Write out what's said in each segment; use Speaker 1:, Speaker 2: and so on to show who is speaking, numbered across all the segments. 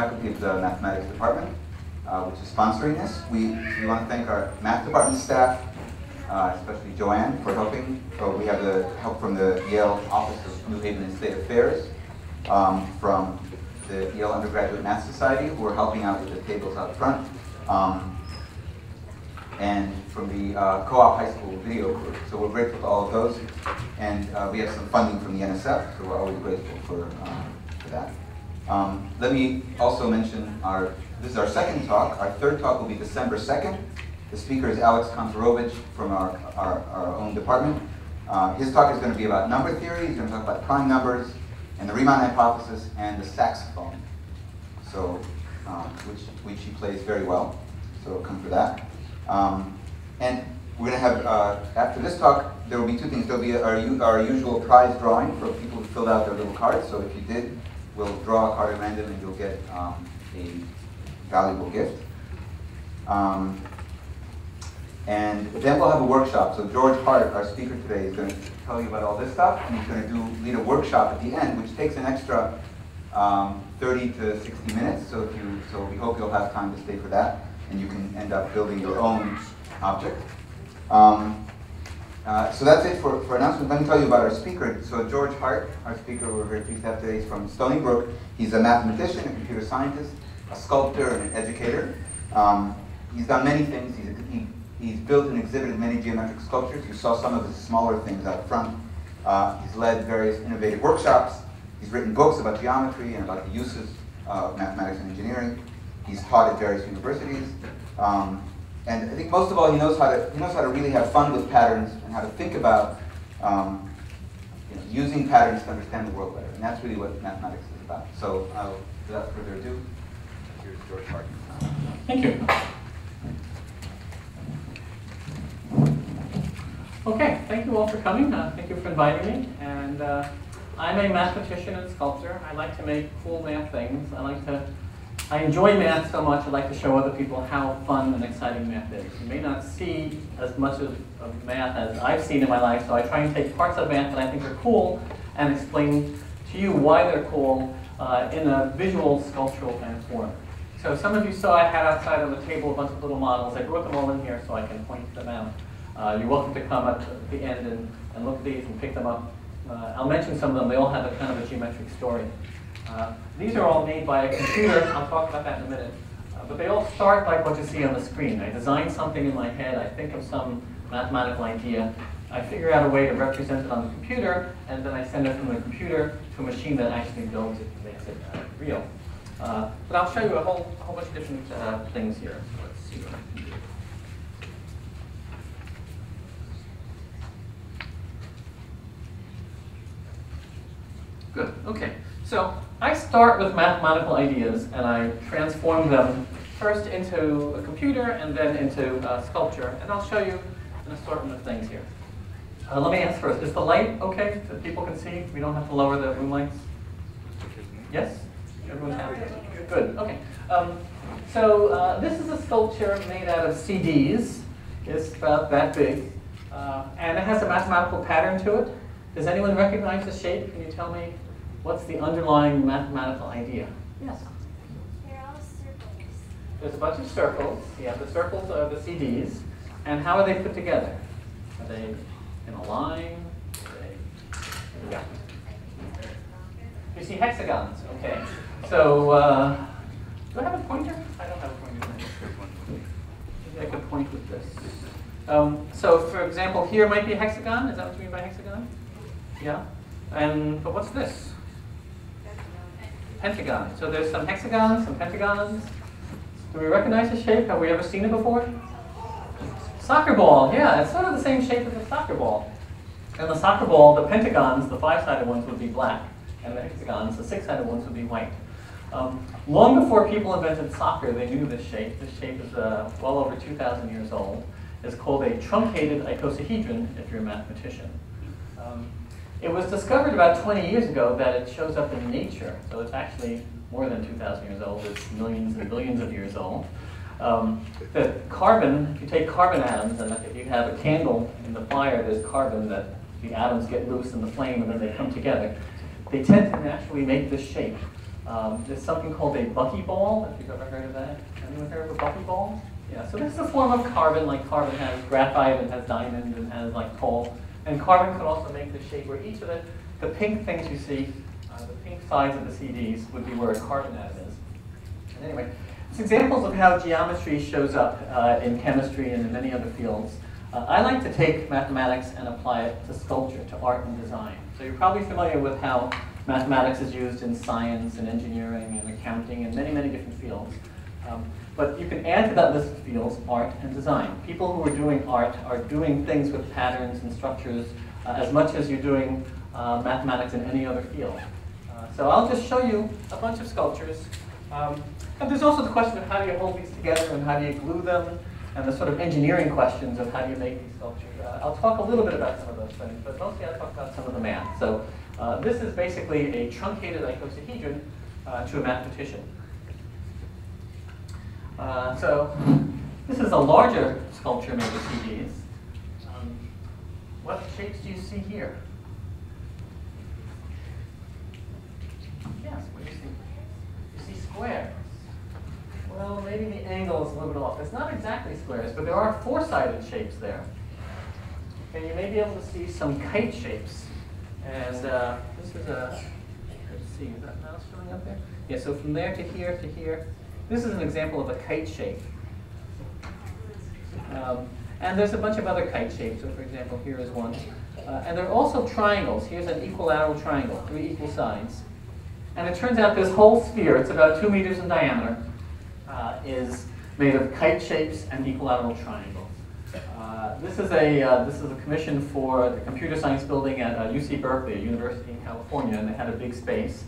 Speaker 1: faculty of the mathematics department, uh, which is sponsoring this. We, we want to thank our math department staff, uh, especially Joanne, for helping. So we have the help from the Yale Office of New Haven and State Affairs, um, from the Yale Undergraduate Math Society, who are helping out with the tables out front, um, and from the uh, Co-op High School video group. So we're grateful to all of those. And uh, we have some funding from the NSF, so we're always grateful for, um, for that. Um, let me also mention our, this is our second talk. Our third talk will be December 2nd. The speaker is Alex Kontorovich from our, our, our own department. Uh, his talk is going to be about number theory. He's going to talk about prime numbers and the Riemann hypothesis and the saxophone. So, um, which, which he plays very well. So come for that. Um, and we're going to have, uh, after this talk, there will be two things. There'll be our, our usual prize drawing for people who filled out their little cards. So if you did, we'll draw a card random and you'll get um, a valuable gift. Um, and then we'll have a workshop. So George Hart, our speaker today, is going to tell you about all this stuff. And he's going to do lead a workshop at the end, which takes an extra um, 30 to 60 minutes. So if you, so we hope you'll have time to stay for that, and you can end up building your own object. Um, uh, so that's it for, for announcements. Let me tell you about our speaker. So George Hart, our speaker we're very pleased to have today, is from Stony Brook. He's a mathematician, a computer scientist, a sculptor, and an educator. Um, he's done many things. He's, he He's built and exhibited many geometric sculptures. You saw some of his smaller things out front. Uh, he's led various innovative workshops. He's written books about geometry and about the uses of mathematics and engineering. He's taught at various universities. Um, and I think most of all, he knows how to he knows how to really have fun with patterns and how to think about um, you know, using patterns to understand the world better. And that's really what mathematics is about. So, I'll, without further ado, here's George Hart.
Speaker 2: Thank you. Okay, thank you all for coming. Uh, thank you for inviting me. And uh, I'm a mathematician and sculptor. I like to make cool math things. I like to, I enjoy math so much. I like to show other people how fun and exciting math is. You may not see as much of, of math as I've seen in my life, so I try and take parts of math that I think are cool and explain to you why they're cool uh, in a visual sculptural kind of form. So some of you saw I had outside on the table a bunch of little models. I brought them all in here so I can point them out. Uh, you're welcome to come at the end and, and look at these and pick them up. Uh, I'll mention some of them. They all have a kind of a geometric story. Uh, these are all made by a computer. I'll talk about that in a minute. Uh, but they all start like what you see on the screen. I design something in my head. I think of some mathematical idea. I figure out a way to represent it on the computer, and then I send it from the computer to a machine that actually builds it and makes it uh, real. Uh, but I'll show you a whole, whole bunch of different things here. So let's see what I can do. Good, okay. So I start with mathematical ideas and I transform them first into a computer and then into a sculpture. And I'll show you an assortment of things here. Uh, let me ask first, is the light okay that people can see? We don't have to lower the room lights? Yes? Everyone's happy? Good, okay. Um, so uh, this is a sculpture made out of CDs. It's about that big. Uh, and it has a mathematical pattern to it. Does anyone recognize the shape? Can you tell me what's the underlying mathematical idea? Yes? There's a bunch of circles. Yeah, the circles are the CDs. And how are they put together? Are they in a line? They, yeah. You see hexagons, okay. So, uh, do I have a pointer? I don't have a pointer. Maybe I could point with this. Um, so, for example, here might be a hexagon. Is that what you mean by hexagon? Yeah. And but what's this? Pentagon. So there's some hexagons, some pentagons. Do we recognize the shape? Have we ever seen it before? Soccer ball. Yeah, it's sort of the same shape as a soccer ball. And the soccer ball, the pentagons, the five-sided ones would be black, and the hexagons, the six-sided ones would be white. Um, long before people invented soccer, they knew this shape. This shape is uh, well over 2,000 years old. It's called a truncated icosahedron if you're a mathematician. It was discovered about 20 years ago that it shows up in nature, so it's actually more than 2,000 years old. It's millions and billions of years old. Um, the carbon, if you take carbon atoms, and if you have a candle in the fire, there's carbon that the atoms get loose in the flame and then they come together. They tend to naturally make this shape. Um, there's something called a buckyball, if you've ever heard of that. Anyone heard of a buckyball? Yeah, so this is a form of carbon, like carbon has graphite and has diamonds and has like coal. And carbon could also make the shape where each of the, the pink things you see, uh, the pink sides of the CDs would be where a carbon atom is. And anyway, it's examples of how geometry shows up uh, in chemistry and in many other fields. Uh, I like to take mathematics and apply it to sculpture, to art and design. So you're probably familiar with how mathematics is used in science and engineering and accounting and many, many different fields. Um, but you can add to that list of fields art and design. People who are doing art are doing things with patterns and structures uh, as much as you're doing uh, mathematics in any other field. Uh, so I'll just show you a bunch of sculptures. Um, and there's also the question of how do you hold these together and how do you glue them and the sort of engineering questions of how do you make these sculptures. Uh, I'll talk a little bit about some of those things, but mostly I'll talk about some of the math. So uh, this is basically a truncated icosahedron uh, to a mathematician. Uh, so this is a larger sculpture made of CDs. Um, what shapes do you see here? Yes, what do you see? You see squares. Well, maybe the angle is a little bit off. It's not exactly squares, but there are four-sided shapes there. And you may be able to see some kite shapes. And uh, this is a, let's see, is that mouse showing up there? Yeah, so from there to here to here, this is an example of a kite shape. Um, and there's a bunch of other kite shapes. So for example, here is one. Uh, and there are also triangles. Here's an equilateral triangle, three equal sides. And it turns out this whole sphere, it's about two meters in diameter, uh, is made of kite shapes and equilateral triangles. Uh, this is a uh, this is a commission for the computer science building at UC uh, Berkeley, a university in California, and they had a big space.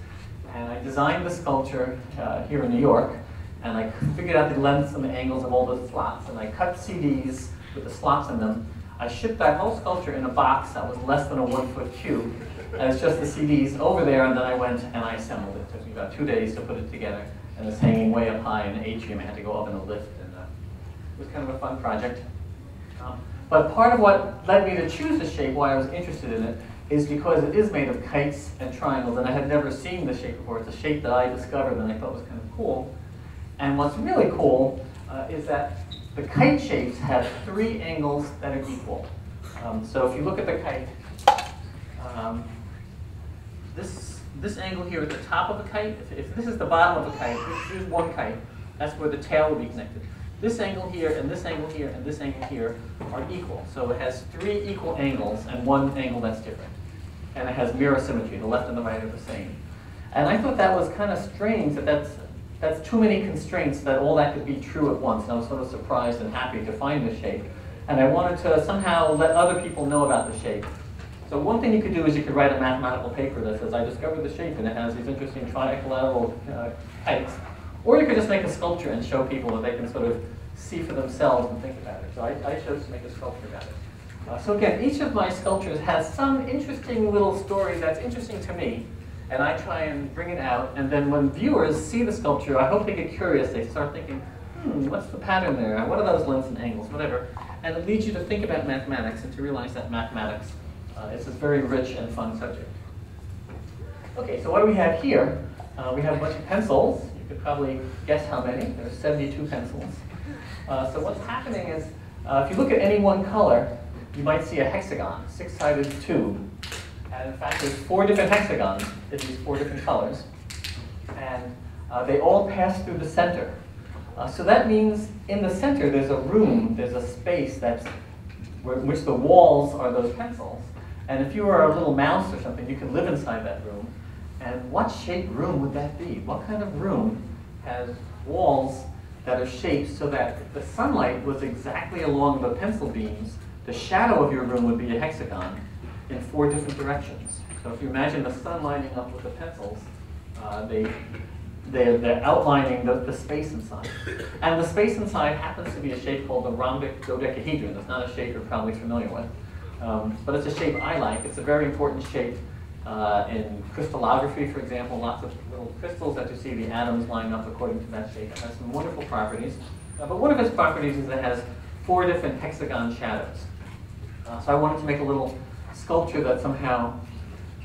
Speaker 2: And I designed the sculpture uh, here in New York and I figured out the lengths and the angles of all the slots, and I cut CDs with the slots in them. I shipped that whole sculpture in a box that was less than a one foot cube, and it's just the CDs over there, and then I went and I assembled it. It took me about two days to put it together, and it's hanging way up high in the atrium. I had to go up in a lift, and uh, it was kind of a fun project. Um, but part of what led me to choose the shape, why I was interested in it, is because it is made of kites and triangles, and I had never seen the shape before. It's a shape that I discovered and I thought was kind of cool. And what's really cool uh, is that the kite shapes have three angles that are equal. Um, so if you look at the kite, um, this, this angle here at the top of the kite, if, if this is the bottom of the kite, here's one kite, that's where the tail will be connected. This angle here, and this angle here, and this angle here are equal. So it has three equal angles and one angle that's different. And it has mirror symmetry, the left and the right are the same. And I thought that was kind of strange that that's that's too many constraints that all that could be true at once. And I was sort of surprised and happy to find the shape. And I wanted to somehow let other people know about the shape. So one thing you could do is you could write a mathematical paper that says, I discovered the shape and it has these interesting trilateral uh, heights. Or you could just make a sculpture and show people that they can sort of see for themselves and think about it. So I, I chose to make a sculpture about it. Uh, so again, each of my sculptures has some interesting little story that's interesting to me and I try and bring it out. And then when viewers see the sculpture, I hope they get curious. They start thinking, hmm, what's the pattern there? What are those lengths and angles, whatever. And it leads you to think about mathematics and to realize that mathematics uh, is a very rich and fun subject. Okay, so what do we have here? Uh, we have a bunch of pencils. You could probably guess how many. There are 72 pencils. Uh, so what's happening is, uh, if you look at any one color, you might see a hexagon, six-sided tube and in fact, there's four different hexagons in these four different colors. And uh, they all pass through the center. Uh, so that means in the center there's a room, there's a space that's where, which the walls are those pencils. And if you were a little mouse or something, you could live inside that room. And what shaped room would that be? What kind of room has walls that are shaped so that if the sunlight was exactly along the pencil beams, the shadow of your room would be a hexagon, in four different directions. So if you imagine the sun lining up with the pencils, uh, they, they're, they're outlining the, the space inside. And the space inside happens to be a shape called the rhombic dodecahedron. It's not a shape you're probably familiar with. Um, but it's a shape I like. It's a very important shape uh, in crystallography, for example, lots of little crystals that you see the atoms line up according to that shape. It has some wonderful properties. Uh, but one of its properties is that it has four different hexagon shadows. Uh, so I wanted to make a little sculpture that somehow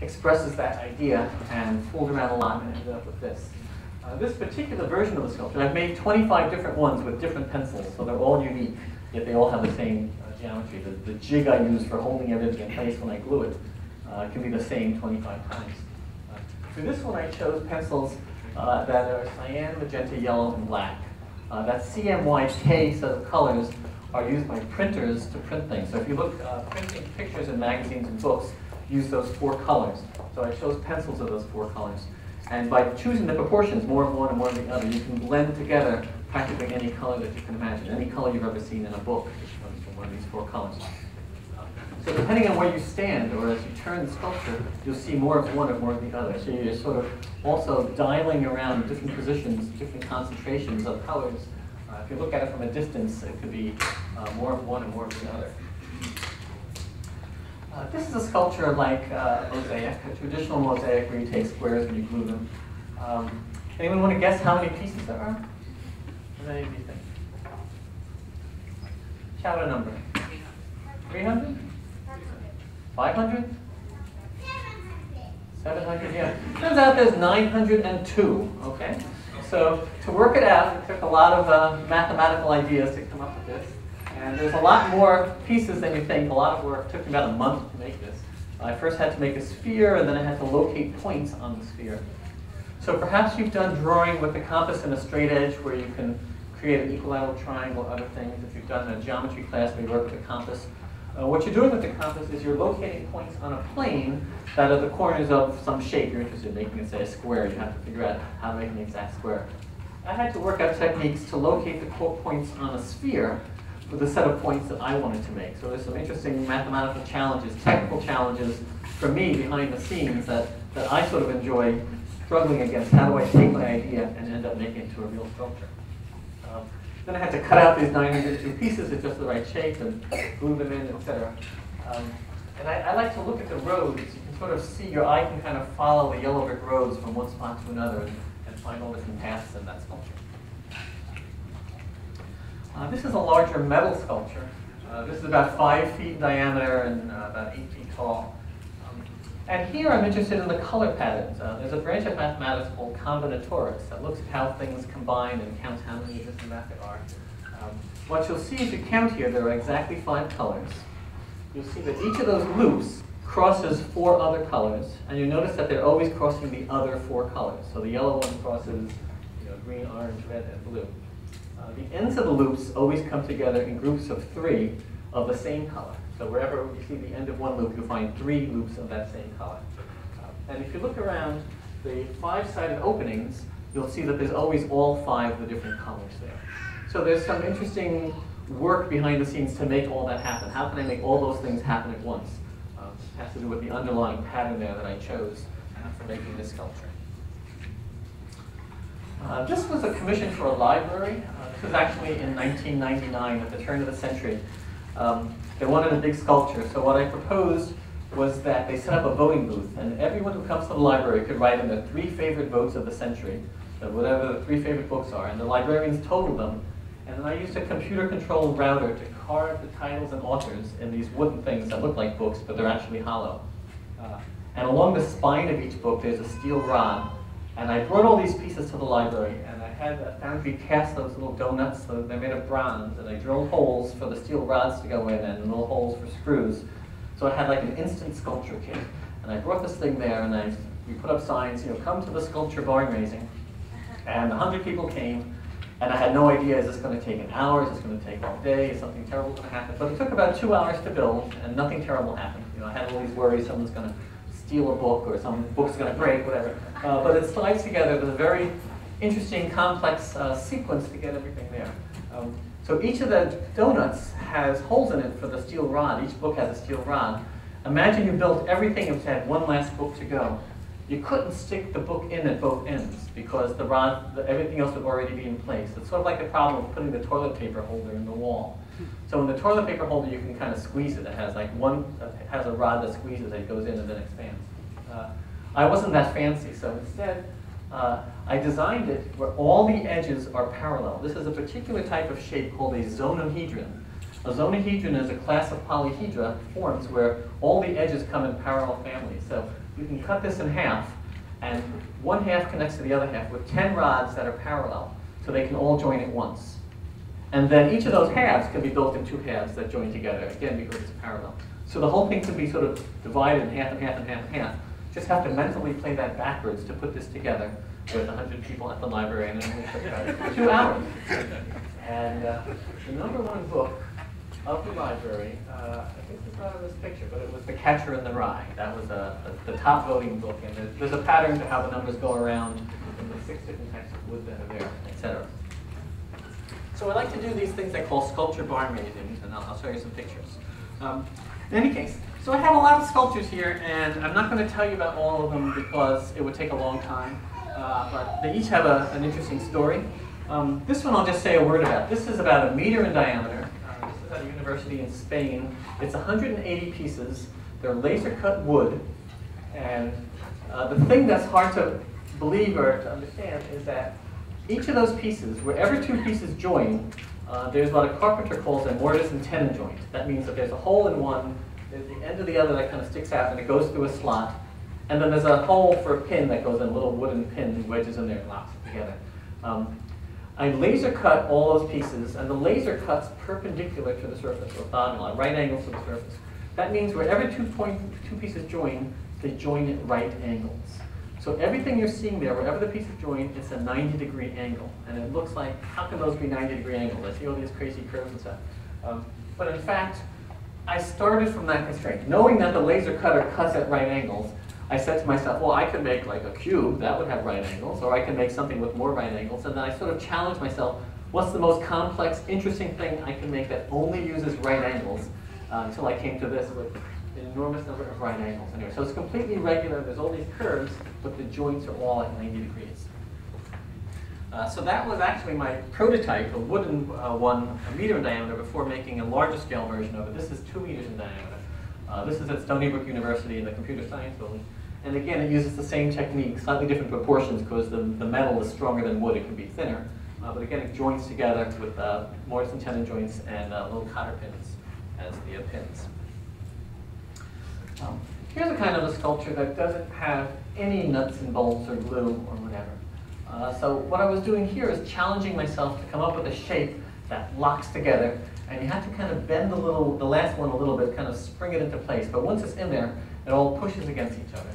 Speaker 2: expresses that idea and fooled around a lot and ended up with this. Uh, this particular version of the sculpture, I've made 25 different ones with different pencils, so they're all unique, yet they all have the same uh, geometry. The, the, jig I use for holding everything in place when I glue it uh, can be the same 25 times. Uh, for this one, I chose pencils uh, that are cyan, magenta, yellow, and black. Uh, that CMYK set of colors are used by printers to print things. So if you look, uh, printing pictures in magazines and books use those four colors. So I chose pencils of those four colors. And by choosing the proportions, more of one and more of the other, you can blend together practically any color that you can imagine. Any color you've ever seen in a book comes from one of these four colors. So depending on where you stand, or as you turn the sculpture, you'll see more of one or more of the other. So you're sort of also dialing around different positions, different concentrations of colors. Uh, if you look at it from a distance, it could be uh, more of one and more of the other. Uh, this is a sculpture like uh, mosaic, a traditional mosaic where you take squares and you glue them. Um, anyone want to guess how many pieces there are? What do you think? Shout a number. 300? 500? 700, yeah. Turns out there's 902, okay? So to work it out, it took a lot of uh, mathematical ideas to come up with this. And there's a lot more pieces than you think. A lot of work. It took me about a month to make this. I first had to make a sphere, and then I had to locate points on the sphere. So perhaps you've done drawing with a compass and a straight edge where you can create an equilateral triangle other things. If you've done a geometry class where you work with the compass. Uh, what you're doing with the compass is you're locating points on a plane that are the corners of some shape you're interested in making say, a square. You have to figure out how to make an exact square. I had to work out techniques to locate the points on a sphere with a set of points that I wanted to make. So there's some interesting mathematical challenges, technical challenges for me behind the scenes that, that I sort of enjoy struggling against. How do I take my idea and end up making it to a real sculpture? Then I had to cut out these 902 pieces at just the right shape and glue them in, etc. Um, and I, I, like to look at the roads. You can sort of see, your eye can kind of follow the yellow brick roads from one spot to another and, and find all different paths in that sculpture. Uh, this is a larger metal sculpture. Uh, this is about five feet in diameter and uh, about eight feet tall. And here I'm interested in the color patterns. Uh, there's a branch of mathematics called combinatorics that looks at how things combine and counts how many different math there are. Um, what you'll see if you count here, there are exactly five colors. You'll see that each of those loops crosses four other colors, and you notice that they're always crossing the other four colors. So the yellow one crosses you know, green, orange, red, and blue. Uh, the ends of the loops always come together in groups of three of the same color. So wherever you see the end of one loop, you'll find three loops of that same color. Uh, and if you look around the five-sided openings, you'll see that there's always all five of the different colors there. So there's some interesting work behind the scenes to make all that happen. How can I make all those things happen at once? Uh, it has to do with the underlying pattern there that I chose uh, for making this sculpture. Uh, this was a commission for a library. Uh, this was actually in 1999, at the turn of the century. Um, they wanted a big sculpture, so what I proposed was that they set up a voting booth, and everyone who comes to the library could write in their three favorite votes of the century, so whatever the three favorite books are, and the librarians totaled them, and then I used a computer-controlled router to carve the titles and authors in these wooden things that look like books, but they're actually hollow. Uh, and along the spine of each book, there's a steel rod and I brought all these pieces to the library, had a foundry cast those little donuts, so they're made of bronze, and I drilled holes for the steel rods to go in, and little holes for screws. So I had like an instant sculpture kit. And I brought this thing there, and I, we put up signs, you know, come to the sculpture barn raising. And 100 people came, and I had no idea, is this going to take an hour, is this going to take all day, is something terrible going to happen? But it took about two hours to build, and nothing terrible happened. You know, I had all these worries, someone's going to steal a book or some book's going to break, whatever. Uh, but it slides together with a very interesting, complex uh, sequence to get everything there. Um, so each of the donuts has holes in it for the steel rod. Each book has a steel rod. Imagine you built everything and had one last book to go. You couldn't stick the book in at both ends because the rod, the, everything else would already be in place. It's sort of like the problem of putting the toilet paper holder in the wall. So in the toilet paper holder, you can kind of squeeze it. It has like one, it has a rod that squeezes it, goes in and then expands. Uh, I wasn't that fancy, so instead, uh, I designed it where all the edges are parallel. This is a particular type of shape called a zonohedron. A zonohedron is a class of polyhedra forms where all the edges come in parallel families. So you can cut this in half, And one half connects to the other half with 10 rods that are parallel, so they can all join at once. And then each of those halves can be built in two halves that join together, again, because it's parallel. So the whole thing can be sort of divided in half and half and half and half. Just have to mentally play that backwards to put this together with 100 people at the library, and it took about two hours. And uh, the number one book of the library, uh, I think it's not in this picture, but it was The Catcher in the Rye. That was uh, the, top voting book, and there's, there's a pattern to how the numbers go around in the six different types of wood that are there, etc. So I like to do these things I call sculpture barn meetings, and I'll, I'll show you some pictures. Um, in any case, so I have a lot of sculptures here, and I'm not going to tell you about all of them because it would take a long time, uh, but they each have a, an interesting story. Um, this one I'll just say a word about. This is about a meter in diameter. Uh, this is at a university in Spain. It's 180 pieces. They're laser cut wood, and uh, the thing that's hard to believe or to understand is that each of those pieces, wherever two pieces join, uh, there's what a carpenter calls a mortise and tenon joint. That means that there's a hole in one, there's the end of the other that kind of sticks out and it goes through a slot, and then there's a hole for a pin that goes in, a little wooden pin wedges in there and locks it together. Um, I laser cut all those pieces, and the laser cuts perpendicular to the surface, orthogonal, at right angles to the surface. That means wherever two, point, two pieces join, they join at right angles. So everything you're seeing there, wherever the pieces join, it's a 90 degree angle. And it looks like, how can those be 90 degree angles? I see all these crazy curves and stuff. Um, but in fact, I started from that constraint. Knowing that the laser cutter cuts at right angles, I said to myself, well, I could make like a cube, that would have right angles, or I could make something with more right angles. And then I sort of challenged myself, what's the most complex, interesting thing I can make that only uses right angles? Uh, until I came to this with an enormous number of right angles. Anyway, so it's completely regular, there's all these curves, but the joints are all at 90 degrees. Uh, so that was actually my prototype, a wooden uh, one, a meter in diameter, before making a larger scale version of it. This is two meters in diameter. Uh, this is at Stony Brook University in the computer science building. And again, it uses the same technique, slightly different proportions because the, the metal is stronger than wood, it can be thinner. Uh, but again, it joins together with uh, and tenon joints and uh, little cotter pins as the pins. Um, here's a kind of a sculpture that doesn't have any nuts and bolts or glue or whatever. Uh, so what I was doing here is challenging myself to come up with a shape that locks together, and you have to kind of bend the little, the last one a little bit, kind of spring it into place. But once it's in there, it all pushes against each other.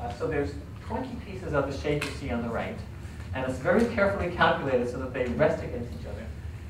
Speaker 2: Uh, so there's 20 pieces of the shape you see on the right, and it's very carefully calculated so that they rest against each other.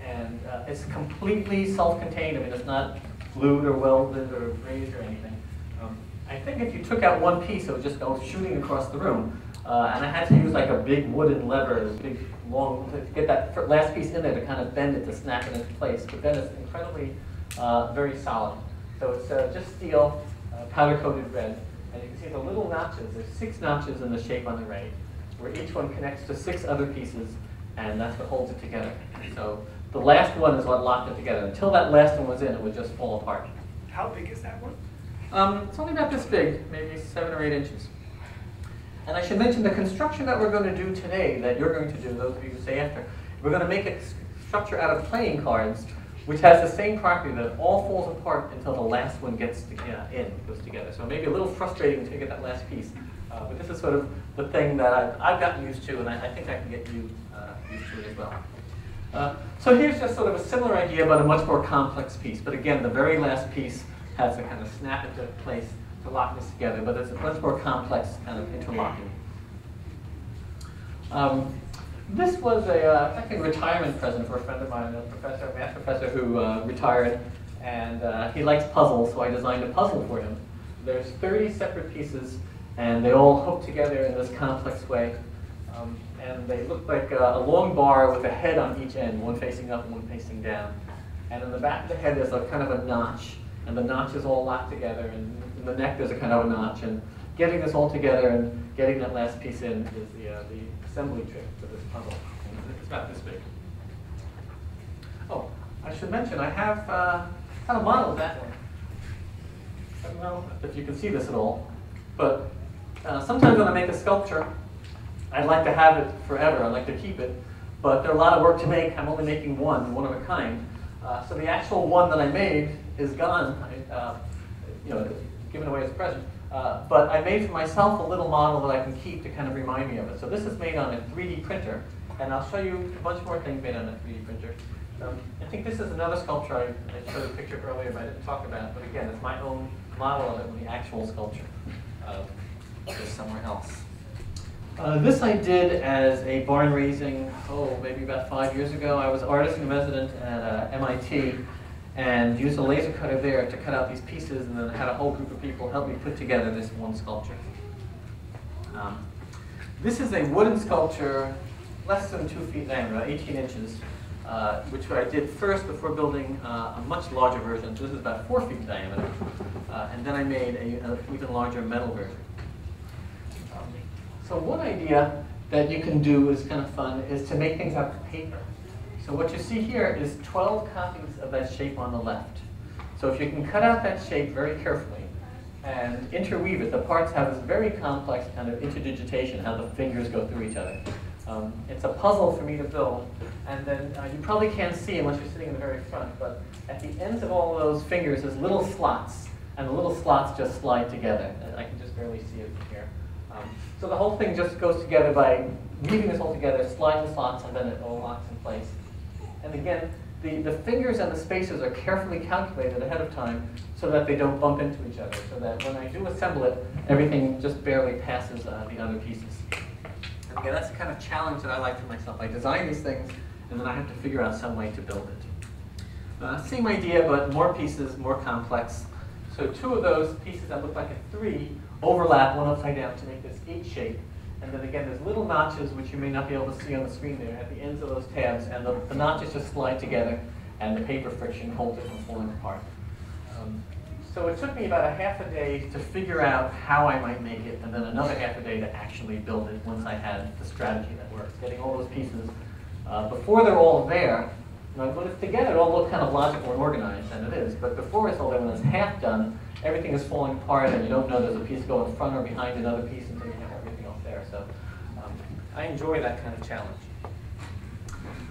Speaker 2: And uh, it's completely self-contained. I mean, it's not glued or welded or raised or anything. Um, I think if you took out one piece, it would just go shooting across the room. Uh, and I had to use like a big wooden lever, a big long, to get that last piece in there to kind of bend it to snap it into place. But then it's incredibly uh, very solid. So it's uh, just steel, uh, powder coated red. And you can see the little notches. There's six notches in the shape on the right, where each one connects to six other pieces, and that's what holds it together. So the last one is what locked it together. Until that last one was in, it would just fall apart.
Speaker 3: How big is that one?
Speaker 2: Um, it's only about this big, maybe seven or eight inches. And I should mention the construction that we're going to do today, that you're going to do, those of you who stay after, we're going to make a structure out of playing cards, which has the same property that all falls apart until the last one gets to, uh, in, goes together. So maybe a little frustrating to get that last piece. Uh, but this is sort of the thing that I've, I've gotten used to, and I, I think I can get you uh, used to it as well. Uh, so here's just sort of a similar idea, but a much more complex piece. But again, the very last piece has to kind of snap into place to lock this together, but it's a much more complex kind of interlocking. Um, this was a uh, second retirement present for a friend of mine, a professor, a math professor who uh, retired, and uh, he likes puzzles, so I designed a puzzle for him. There's 30 separate pieces, and they all hook together in this complex way. Um, and they look like a, a, long bar with a head on each end, one facing up and one facing down. And in the back of the head, there's a kind of a notch, and the notch is all locked together, and in the neck, there's a kind of a notch. And getting this all together and getting that last piece in is the, uh, the assembly trick for this puzzle. It's about this big. Oh, I should mention, I have uh, kind of modeled that one. I don't know if you can see this at all, but uh, sometimes when I make a sculpture, I'd like to have it forever. I'd like to keep it. But there's a lot of work to make. I'm only making one, one of a kind. Uh, so the actual one that I made is gone. I, uh, you know, given away as a present. Uh, but I made for myself a little model that I can keep to kind of remind me of it. So this is made on a 3D printer, and I'll show you a bunch more things made on a 3D printer. Um, I think this is another sculpture I, I, showed a picture earlier, but I didn't talk about. But again, it's my own model of it with the actual sculpture. Uh, somewhere else. Uh, this I did as a barn raising, oh, maybe about five years ago. I was artist in resident at uh, MIT and used a laser cutter there to cut out these pieces and then had a whole group of people help me put together this one sculpture. Um, this is a wooden sculpture less than two feet in diameter, 18 inches, uh, which I did first before building uh, a much larger version. This is about four feet in diameter. Uh, and then I made an even larger metal version. Um, so one idea that you can do is kind of fun is to make things out of paper. So what you see here is 12 copies of that shape on the left. So if you can cut out that shape very carefully and interweave it, the parts have this very complex kind of interdigitation, how the fingers go through each other. Um, it's a puzzle for me to build. And then uh, you probably can't see unless you're sitting in the very front, but at the ends of all those fingers there's little slots, and the little slots just slide together. I can just barely see it from here. Um, so the whole thing just goes together by weaving this all together, sliding the slots, and then it all locks in place. And again, the, the fingers and the spaces are carefully calculated ahead of time so that they don't bump into each other, so that when I do assemble it, everything just barely passes uh, the other pieces. And again, that's the kind of challenge that I like for myself. I design these things, and then I have to figure out some way to build it. Uh, same idea, but more pieces, more complex. So two of those pieces that look like a three overlap one upside down to make this eight shape. And then again, there's little notches, which you may not be able to see on the screen there, at the ends of those tabs, and the, the notches just slide together, and the paper friction holds it from falling apart. Um, so it took me about a half a day to figure out how I might make it, and then another half a day to actually build it once I had the strategy that works. Getting all those pieces, uh, before they're all there, you know, when it's together, it all looks kind of logical and organized, and it is, but before it's all there, when it's half done, everything is falling apart, and you don't know there's a piece going in front or behind another piece until you have everything else there. So um, I enjoy that kind of challenge.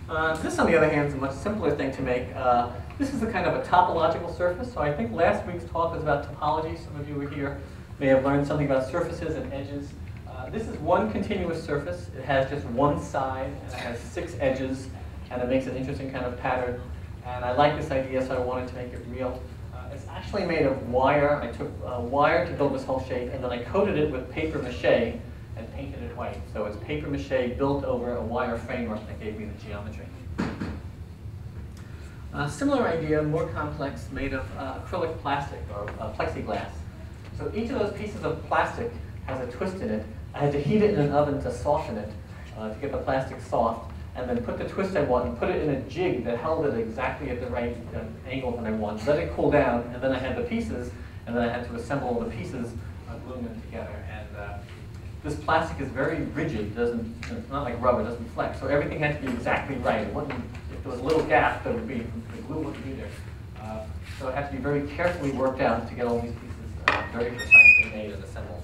Speaker 2: Uh, this, on the other hand, is a much simpler thing to make. Uh, this is a kind of a topological surface. So I think last week's talk was about topology. Some of you were here may have learned something about surfaces and edges. Uh, this is one continuous surface. It has just one side, and it has six edges, and it makes an interesting kind of pattern. And I like this idea, so I wanted to make it real. It's actually made of wire. I took uh, wire to build this whole shape, and then I coated it with paper mache white. So it's paper mache built over a wire framework that gave me the geometry. Similar idea, more complex, made of uh, acrylic plastic or uh, plexiglass. So each of those pieces of plastic has a twist in it. I had to heat it in an oven to soften it, uh, to get the plastic soft and then put the twist I want and put it in a jig that held it exactly at the right uh, angle that I want. Let it cool down, and then I had the pieces, and then I had to assemble the pieces, glue them together. This plastic is very rigid, doesn't, it's not like rubber, it doesn't flex, so everything had to be exactly right. It wouldn't, if there was a little gap, there would be, the glue wouldn't be there. Uh, so it had to be very carefully worked out to get all these pieces uh, very precisely made and assembled.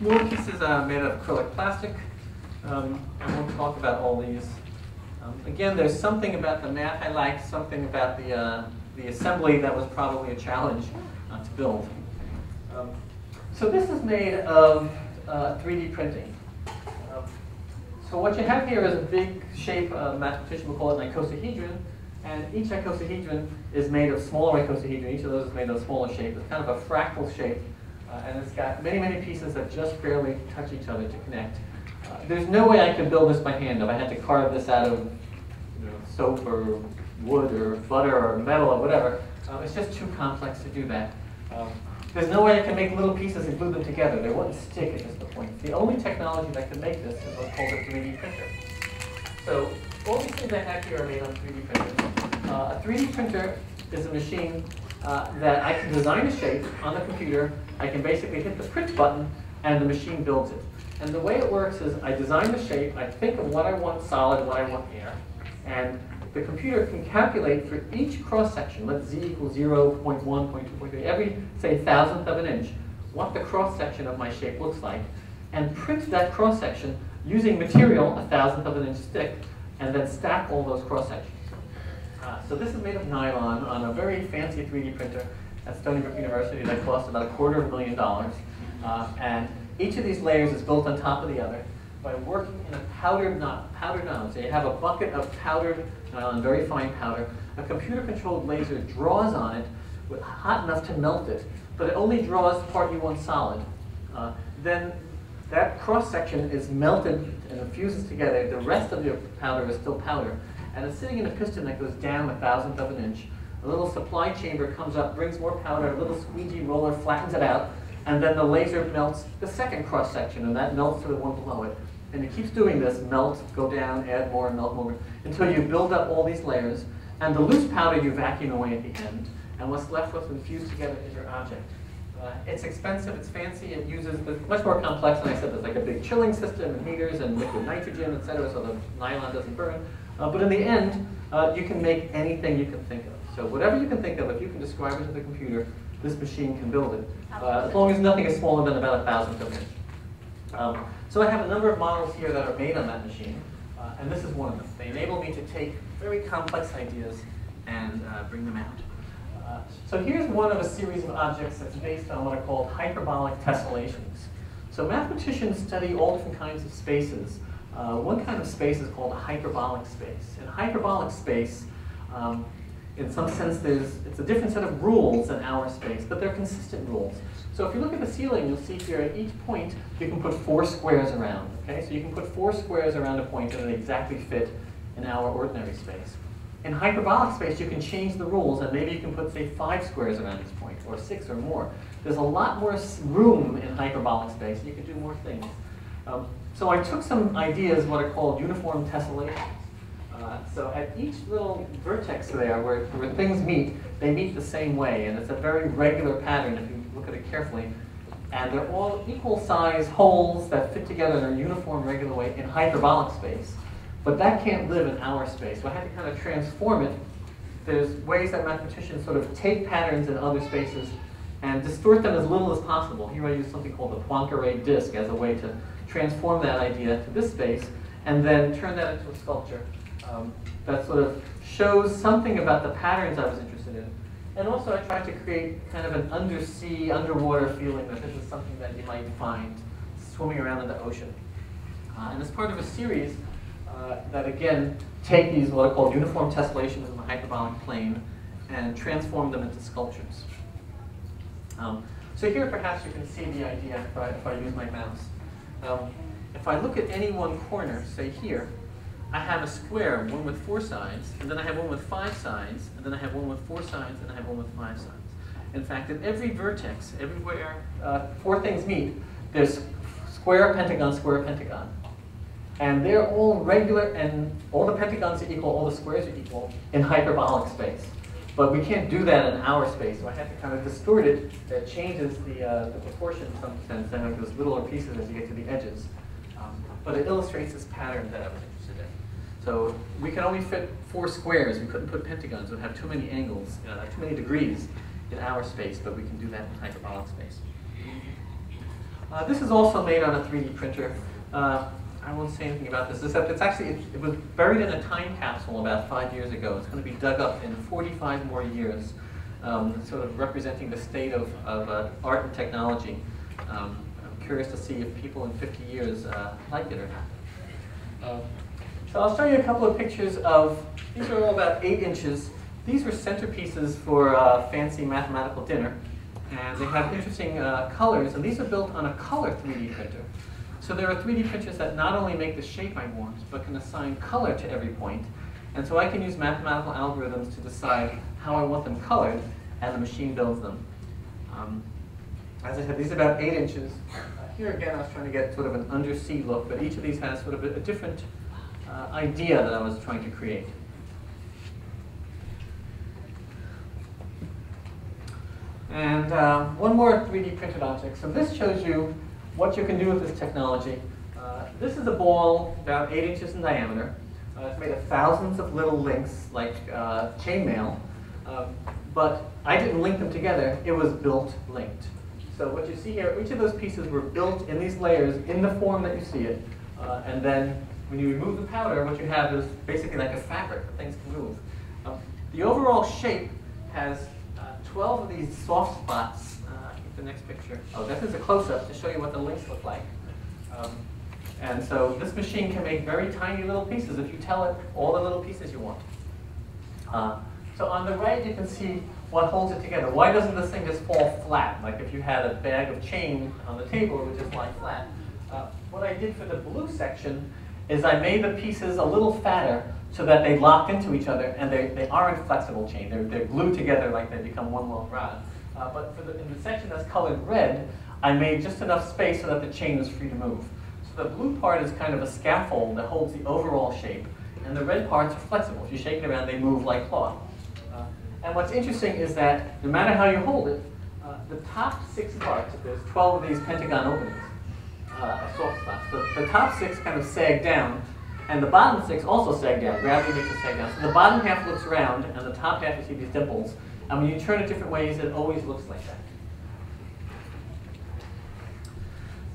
Speaker 2: More pieces uh, made of acrylic plastic. Um, I won't talk about all these. Um, again, there's something about the math I like, something about the, uh, the assembly that was probably a challenge uh, to build. Um, so this is made of uh, 3D printing. Um, so what you have here is a big shape, uh, mathematician will call it an icosahedron, and each icosahedron is made of smaller icosahedron. Each of those is made of a smaller shape. It's kind of a fractal shape, uh, and it's got many, many pieces that just barely touch each other to connect there's no way I could build this by hand. If I had to carve this out of you know, soap or wood or butter or metal or whatever, um, it's just too complex to do that. Um, there's no way I can make little pieces and glue them together. They wouldn't stick at the point. The only technology that can make this is what's called a 3D printer. So all these things I have here are made on 3D printers. Uh, a 3D printer is a machine uh, that I can design a shape on the computer. I can basically hit the print button and the machine builds it. And the way it works is I design the shape, I think of what I want solid, what I want air, and the computer can calculate for each cross-section, let's z equal 0, 0.1, 0.2, 0.3, every, say, thousandth of an inch, what the cross-section of my shape looks like, and print that cross-section using material, a thousandth of an inch thick, and then stack all those cross-sections. Uh, so this is made of nylon on a very fancy 3D printer, at Stony Brook University that cost about a quarter of a million dollars. Uh, and each of these layers is built on top of the other by working in a powdered node. Powdered node. So you have a bucket of powdered nylon, very fine powder. A computer-controlled laser draws on it with hot enough to melt it, but it only draws part you want solid. Uh, then that cross section is melted and infuses together. The rest of your powder is still powder. And it's sitting in a piston that goes down a thousandth of an inch. A little supply chamber comes up, brings more powder, a little squeegee roller flattens it out, and then the laser melts the second cross section, and that melts to the one below it. And it keeps doing this, melt, go down, add more, melt more, until you build up all these layers. And the loose powder you vacuum away at the end, and what's left what's infused together is your object. Uh, it's expensive, it's fancy, it uses, it's much more complex than I said. There's like a big chilling system and heaters and liquid nitrogen, et cetera, so the nylon doesn't burn. Uh, but in the end, uh, you can make anything you can think of. So whatever you can think of, if you can describe it to the computer, this machine can build it, uh, as long as nothing is smaller than about a thousandth of an inch. Um, so I have a number of models here that are made on that machine, uh, and this is one of them. They enable me to take very complex ideas and uh, bring them out. Uh, so here's one of a series of objects that's based on what are called hyperbolic tessellations. So mathematicians study all different kinds of spaces. Uh, one kind of space is called a hyperbolic space. In hyperbolic space, um, in some sense, there's, it's a different set of rules than our space, but they're consistent rules. So if you look at the ceiling, you'll see here at each point, you can put four squares around. Okay, so you can put four squares around a point and they exactly fit in our ordinary space. In hyperbolic space, you can change the rules, and maybe you can put, say, five squares around this point, or six or more. There's a lot more room in hyperbolic space, and you can do more things. Um, so I took some ideas, what are called uniform tessellations. Uh, so at each little vertex there, where, where things meet, they meet the same way, and it's a very regular pattern if you at it carefully. And they're all equal size holes that fit together in a uniform, regular way in hyperbolic space. But that can't live in our space. So I had to kind of transform it. There's ways that mathematicians sort of take patterns in other spaces and distort them as little as possible. Here I use something called the Poincare disk as a way to transform that idea to this space and then turn that into a sculpture um, that sort of shows something about the patterns I was interested in. And also I tried to create kind of an undersea, underwater feeling that this is something that you might find swimming around in the ocean. Uh, and as part of a series, uh, that again take these what are called uniform tessellations in the hyperbolic plane and transform them into sculptures. Um, so here perhaps you can see the idea if I, if I use my mouse. Um, if I look at any one corner, say here, I have a square, one with four sides, and then I have one with five sides, and then I have one with four sides, and I have one with five sides. In fact, at every vertex, everywhere uh, four things meet, there's square, pentagon, square, pentagon. And they're all regular, and all the pentagons are equal, all the squares are equal in hyperbolic space. But we can't do that in our space, so I have to kind of distort it. That changes the, uh, the proportion in some sense, and those littler pieces as you get to the edges. But it illustrates this pattern that I was interested in. So we can only fit four squares. We couldn't put pentagons. Would have too many angles, uh, too many degrees in our space, but we can do that in hyperbolic space. Uh, this is also made on a 3D printer. Uh, I won't say anything about this, except it's actually, it, it, was buried in a time capsule about five years ago. It's going to be dug up in 45 more years, um, sort of representing the state of, of uh, art and technology. Um, curious to see if people in 50 years uh, like it or not. Uh, so I'll show you a couple of pictures of, these are all about eight inches. These were centerpieces for a fancy mathematical dinner. And they have interesting uh, colors, and these are built on a color 3D printer. So there are 3D printers that not only make the shape I want, but can assign color to every point. And so I can use mathematical algorithms to decide how I want them colored, and the machine builds them. Um, as I said, these are about eight inches. Uh, here again, I was trying to get sort of an undersea look, but each of these has sort of a, a different uh, idea that I was trying to create. And uh, one more 3D printed object. So this shows you what you can do with this technology. Uh, this is a ball about eight inches in diameter. Uh, it's made of thousands of little links, like uh, chainmail. Um, but I didn't link them together. It was built linked. So what you see here, each of those pieces were built in these layers in the form that you see it. Uh, and then when you remove the powder, what you have is basically like a fabric. That things can move. Um, the overall shape has uh, 12 of these soft spots. Uh, the next picture. Oh, this is a close-up to show you what the links look like. Um, and so this machine can make very tiny little pieces if you tell it all the little pieces you want. Uh, so on the right, you can see what holds it together. Why doesn't this thing just fall flat? Like if you had a bag of chain on the table, it would just lie flat. Uh, what I did for the blue section is I made the pieces a little fatter so that they lock into each other and they, they aren't flexible chain. They're, they're glued together like they become one long rod. Uh, but for the, in the section that's colored red, I made just enough space so that the chain is free to move. So the blue part is kind of a scaffold that holds the overall shape, and the red parts are flexible. If you shake it around, they move like cloth. And what's interesting is that no matter how you hold it, uh, the top six parts, there's 12 of these pentagon openings, uh, soft spots, the, the top six kind of sag down, and the bottom six also sag down. Gravity makes it sag down. So the bottom half looks round, and the top half you see these dimples. And when you turn it different ways, it always looks like that.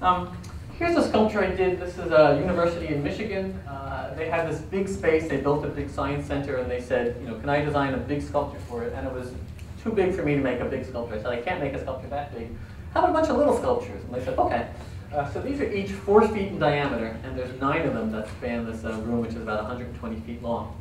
Speaker 2: Um, here's a sculpture I did. This is a university in Michigan. Uh, they had this big space. They built a big science center, and they said, you know, can I design a big sculpture for it? And it was too big for me to make a big sculpture. I said, I can't make a sculpture that big. How about a bunch of little sculptures? And they said, okay. Uh, so these are each four feet in diameter, and there's nine of them that span this uh, room, which is about 120 feet long.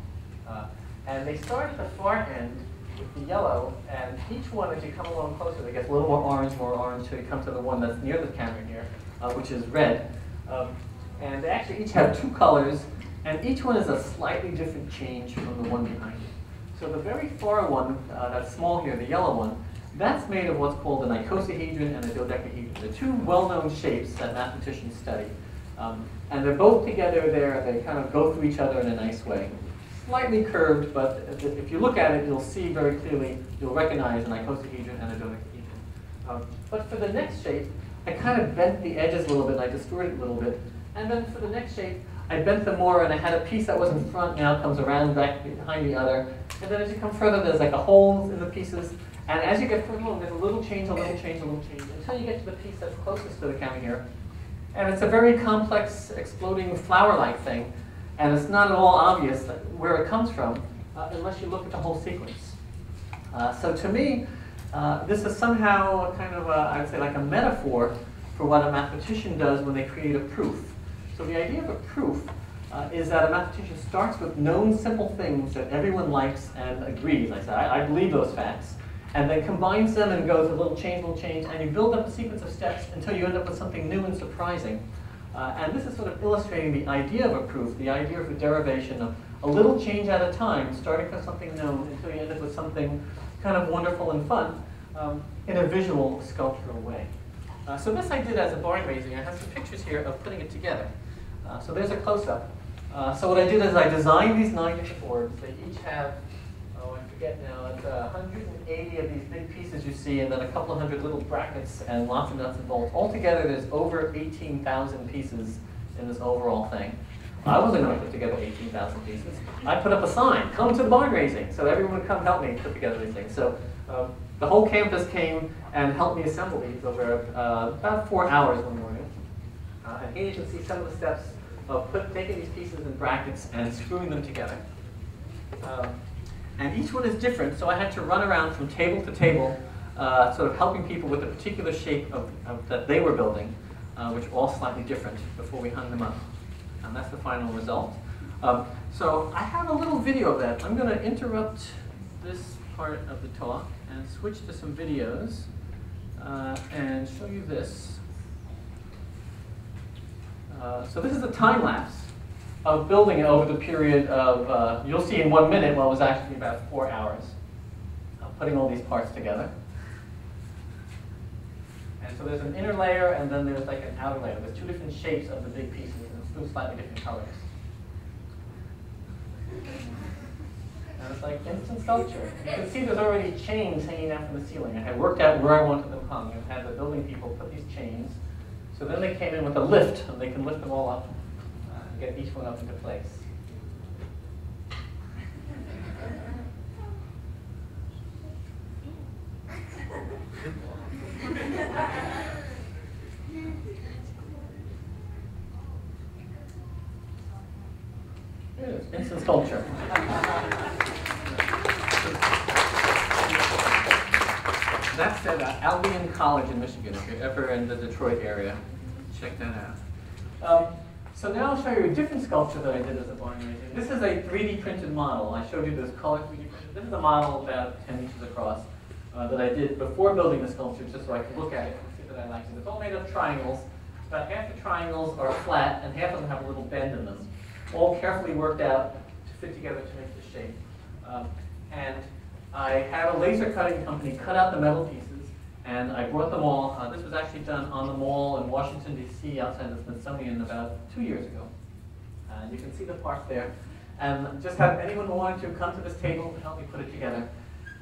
Speaker 2: Uh, and they start at the far end with the yellow, and each one, as you come along closer, it gets a little more orange, more orange, until you come to the one that's near the camera here, which is red. Um, and they actually each have two colors, and each one is a slightly different change from the one behind it. So the very far one, uh, that's small here, the yellow one, that's made of what's called an icosahedron and a dodecahedron. The two well-known shapes that mathematicians study. Um, and they're both together there, they kind of go through each other in a nice way. Slightly curved, but if you look at it, you'll see very clearly, you'll recognize an icosahedron and a dodecahedron. Um, but for the next shape, I kind of bent the edges a little bit, and I distorted it a little bit. And then for the next shape, I bent them more and I had a piece that was in front now comes around back behind the other. And then as you come further, there's like a hole in the pieces and as you get further along, there's a little change, a little change, a little change, until you get to the piece that's closest to the camera here. And it's a very complex, exploding flower-like thing. And it's not at all obvious where it comes from uh, unless you look at the whole sequence. Uh, so to me, uh, this is somehow kind of, a, I'd say like a metaphor for what a mathematician does when they create a proof. So the idea of a proof uh, is that a mathematician starts with known simple things that everyone likes and agrees. I said, I, I believe those facts and then combines them and goes a little change, little change, and you build up a sequence of steps until you end up with something new and surprising. Uh, and this is sort of illustrating the idea of a proof, the idea of a derivation of a little change at a time, starting from something known until you end up with something kind of wonderful and fun um, in a visual, sculptural way. Uh, so this I did as a barn raising. I have some pictures here of putting it together. Uh, so there's a close-up. Uh, so what I did is I designed these nine different boards. They each have, oh, I forget now. It's uh, 180 of these big pieces you see, and then a couple hundred little brackets and lots of nuts and bolts. Altogether, there's over 18,000 pieces in this overall thing. I wasn't going to put together 18,000 pieces. I put up a sign, come to the barn raising, so everyone would come help me put together these things. So um, the whole campus came and helped me assemble these over uh, about four hours one morning. Uh, and here you can see some of the steps of put, taking these pieces in brackets and screwing them together. Um, and each one is different, so I had to run around from table to table, uh, sort of helping people with the particular shape of, of that they were building, uh, which were all slightly different before we hung them up. And that's the final result. Um, so I have a little video of that. I'm going to interrupt this part of the talk and switch to some videos uh, and show you this. Uh, so this is a time lapse of building it over the period of, uh, you'll see in one minute, well, it was actually about four hours, uh, putting all these parts together. And so there's an inner layer, and then there's like an outer layer. There's two different shapes of the big pieces, slightly different colors. And it's like instant sculpture. You can see there's already chains hanging out from the ceiling. I had worked out where I wanted them hung, and had the building people put these chains. So then they came in with a lift, and they can lift them all up uh, and get each one up into place. Instant sculpture. that's at uh, Albion College in Michigan, if you're ever in the Detroit area. Check that out. Um, so now I'll show you a different sculpture that I did as a barn raising. This is a 3D printed model. I showed you this color 3D printed. This is a model about 10 inches across uh, that I did before building the sculpture, just so I could look at it and see that I liked it. It's all made of triangles. About half the triangles are flat, and half of them have a little bend in them. All carefully worked out to fit together to make the shape. Um, and I had a laser cutting company cut out the metal pieces, and I brought them all. Uh, this was actually done on the mall in Washington, D.C., outside the Smithsonian about two years ago. Uh, you can see the parts there. And just have anyone who wanted to come to this table and help me put it together.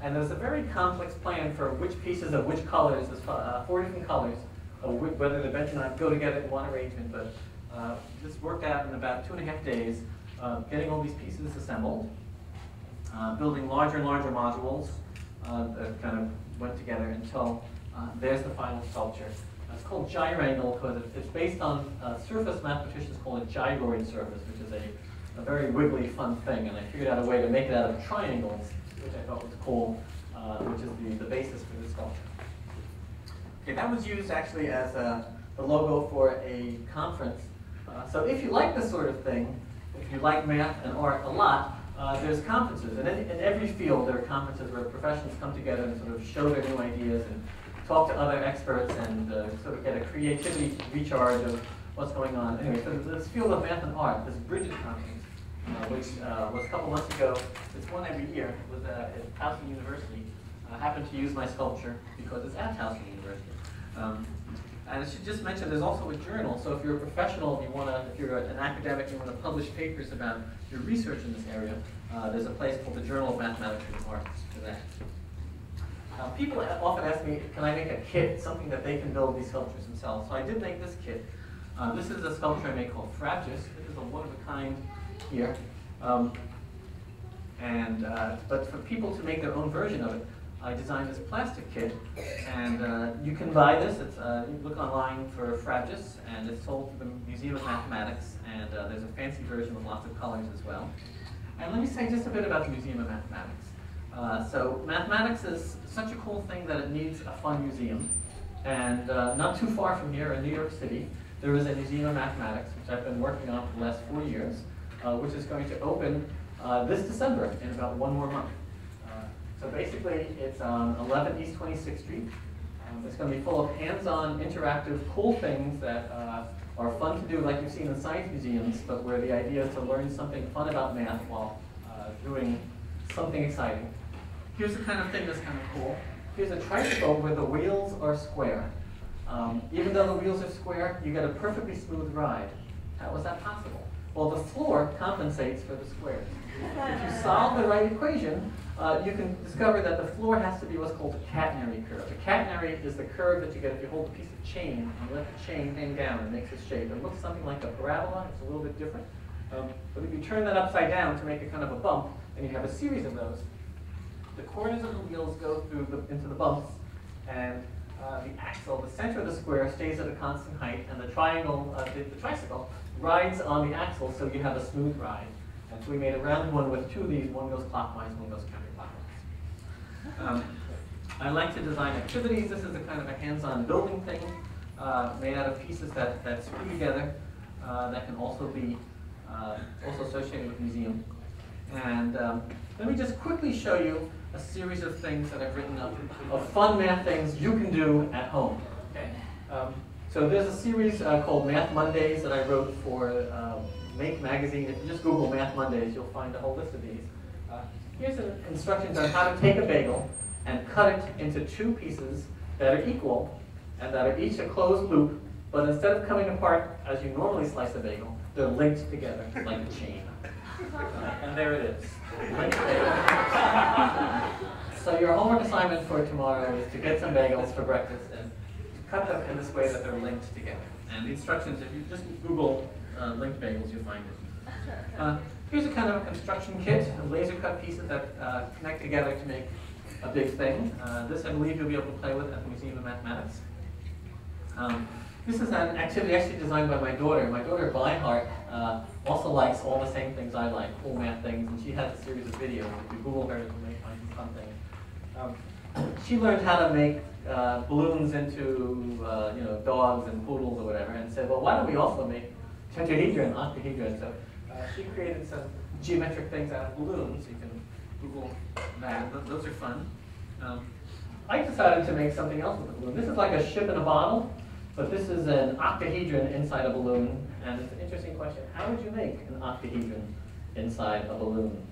Speaker 2: And there's a very complex plan for which pieces of which colors, there's uh, four different colors, whether the bench and I go together in one arrangement, but uh, this worked out in about two and a half days, uh, getting all these pieces assembled, uh, building larger and larger modules uh, that kind of went together until uh, there's the final sculpture. it's called gyrangle because it's based on a surface mathematicians call a gyroid surface, which is a, a very wiggly, fun thing, and I figured out a way to make it out of triangles, which I thought was cool, uh, which is the, the basis for this sculpture. Okay, that was used actually as a, the logo for a conference. Uh, so if you like this sort of thing, if you like math and art a lot, uh, there's conferences. And in, in, every field, there are conferences where professionals come together and sort of show their new ideas and talk to other experts and uh, sort of get a creativity recharge of what's going on. Anyway, so this field of math and art, this Bridges Conference, uh, which uh, was a couple months ago, it's one every year, was uh, at Towson University. I happened to use my sculpture because it's at Towson University. Um, and I should just mention, there's also a journal. So if you're a professional, if you want to, if you're an academic, you want to publish papers about your research in this area, uh, there's a place called the Journal of Mathematics and Arts for that. Uh, people often ask me, can I make a kit, something that they can build these sculptures themselves? So I did make this kit. Uh, this is a sculpture I made called Frabjous. This is a one-of-a-kind here. Um, and, uh, but for people to make their own version of it, I designed this plastic kit, and uh, you can buy this. It's, uh, you look online for Frabjous, and it's sold to the Museum of Mathematics, and uh, there's a fancy version with lots of colors as well. And let me say just a bit about the Museum of Mathematics. Uh, so mathematics is such a cool thing that it needs a fun museum. And uh, not too far from here in New York City, there is a Museum of Mathematics, which I've been working on for the last four years, uh, which is going to open this December in about one more month. So basically, it's on 11 East 26th Street. Um, it's going to be full of hands-on, interactive, cool things that uh, are fun to do, like you've seen in science museums, but where the idea is to learn something fun about math while uh, doing something exciting. Here's the kind of thing that's kind of cool. Here's a tricycle where the wheels are square. Um, even though the wheels are square, you get a perfectly smooth ride. How is that possible? Well, the floor compensates for the squares. If you solve the right equation, uh, you can discover that the floor has to be what's called a catenary curve. A catenary is the curve that you get if you hold a piece of chain and let the chain hang down and makes a shape. It looks something like a parabola. It's a little bit different. Um, but if you turn that upside down to make a kind of a bump, and you have a series of those, the corners of the wheels go through the, into the bumps, and uh, the axle, the center of the square, stays at a constant height, and the triangle, uh, the, the tricycle, rides on the axle so you have a smooth ride. So we made a round one with two of these. One goes clockwise, one goes counterclockwise. Um, I like to design activities. This is a kind of a hands-on building thing uh, made out of pieces that, that screw together uh, that can also be uh, also associated with museum. And um, let me just quickly show you a series of things that I've written up of fun math things you can do at home. Okay. Um, so there's a series uh, called Math Mondays that I wrote for um, Make Magazine. If you just Google Math Mondays, you'll find a whole list of these. Uh, here's instructions on how to take a bagel and cut it into two pieces that are equal and that are each a closed loop, but instead of coming apart as you normally slice a bagel, they're linked together like a chain. Uh, and there it is. so your homework assignment for tomorrow is to get some bagels for breakfast and cut them in this way that they're linked together. And the instructions, if you just Google uh, linked bagels, you'll find it. Uh, here's a kind of a construction kit, of laser cut pieces that uh, connect together to make a big thing. Uh, this I believe you'll be able to play with at the Museum of Mathematics. Um, this is an activity actually designed by my daughter. My daughter, Vi Hart, uh, also likes all the same things I like, cool math things, and she has a series of videos. If you Google her, you'll find some fun things. Um, she learned how to make uh, balloons into uh, you know dogs and poodles or whatever, and said, well, why don't we also make tetrahedron, octahedron? So uh, she created some geometric things out of balloons. You can Google that. Those are fun. Um, I decided to make something else with the balloon. This is like a ship in a bottle, but this is an octahedron inside a balloon. And it's an interesting question. How would you make an octahedron inside a balloon?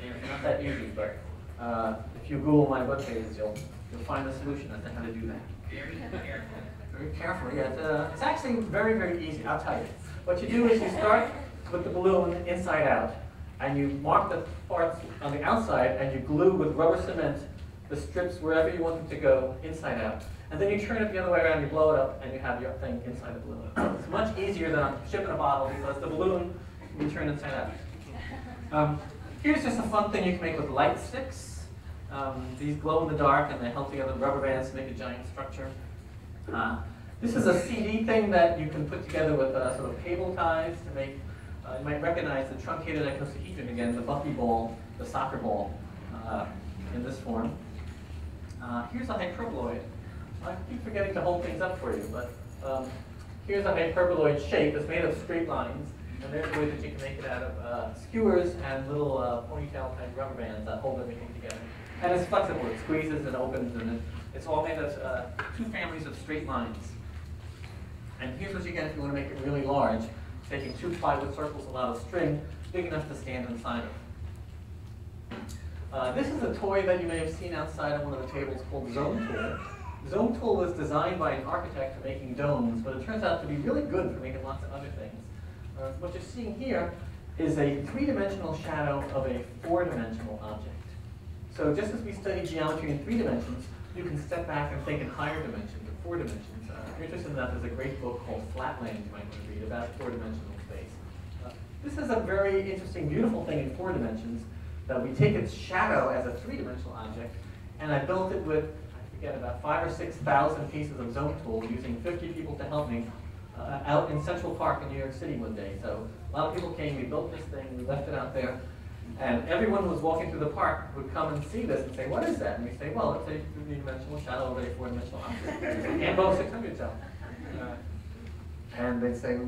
Speaker 2: It's not that easy, but uh, if you Google my webpage, you'll, you'll find the solution as to how to do that.
Speaker 3: Very careful.
Speaker 2: Very carefully, yeah. It's, uh, it's actually very, very easy, I'll tell you. What you do is you start with the balloon inside out, and you mark the parts on the outside, and you glue with rubber cement the strips wherever you want them to go, inside out. And then you turn it the other way around, you blow it up, and you have your thing inside the balloon. It's much easier than shipping a bottle, because the balloon be turned inside out. Um, here's just a fun thing you can make with light sticks. Um, these glow in the dark and they held together rubber bands to make a giant structure. Uh, this is a CD thing that you can put together with uh, sort of cable ties to make, uh, you might recognize the truncated icosahedron again, the buckyball, the soccer ball uh, in this form. Uh, here's a hyperboloid. I keep forgetting to hold things up for you, but um, here's a hyperboloid shape. It's made of straight lines, and there's a way that you can make it out of uh, skewers and little uh, ponytail type rubber bands that hold everything together. And it's flexible. It squeezes and opens, and it's all made of two families of straight lines. And here's what you get if you want to make it really large. Taking two plywood circles, a lot of string, big enough to stand inside of. Uh, this is a toy that you may have seen outside on one of the tables called Zometool. Zone Tool was designed by an architect for making domes, but it turns out to be really good for making lots of other things. Uh, what you're seeing here is a three-dimensional shadow of a four-dimensional object. So just as we study geometry in three dimensions, you can step back and think in higher dimensions, four dimensions. Uh, if you're interested in that, there's a great book called Flatland you might want to read about four-dimensional space. Uh, this is a very interesting, beautiful thing in four dimensions, that we take its shadow as a three-dimensional object, and I built it with, I forget, about five or six thousand pieces of Zometool, using 50 people to help me, uh, out in Central Park in New York City one day. So a lot of people came, we built this thing, we left it out there, and everyone who was walking through the park would come and see this and say, what is that? And we say, well, it's a three-dimensional shadow of a four-dimensional object. and both 600 cell. Uh, and they'd say,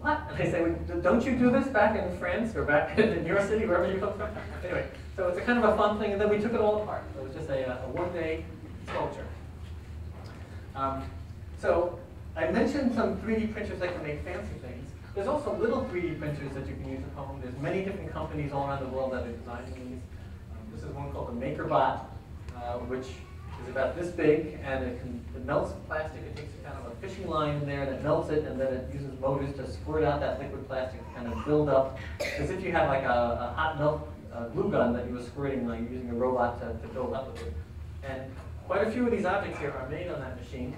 Speaker 2: what? And they say, "Well, don't you do this back in France or back in your city, wherever you come from? Anyway, so it's a kind of a fun thing, and then we took it all apart. It was just a, uh, a one-day sculpture. Um, so I mentioned some 3D printers that can make fancy. There's also little 3D printers that you can use at home. There's many different companies all around the world that are designing these. Um, this is one called the MakerBot, uh, which is about this big, and it, can, it melts plastic. It takes a kind of a fishing line in there, and it melts it, and then it uses motors to squirt out that liquid plastic to kind of build up, as if you had like a, a hot melt uh, glue gun that you were squirting, like using a robot to, to build up with it. And quite a few of these objects here are made on that machine.